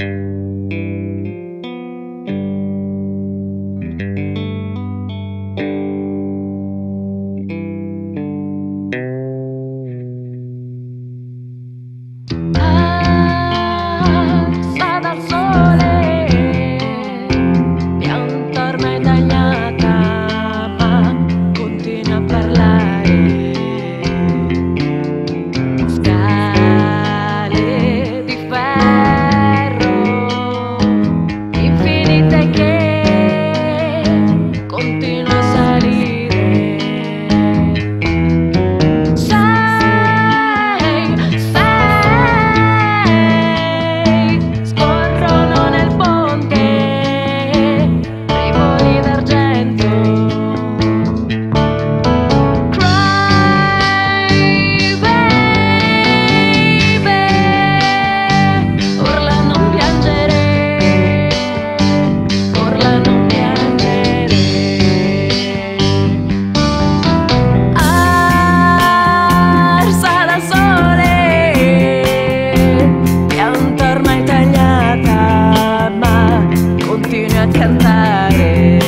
I cantaré. Eh.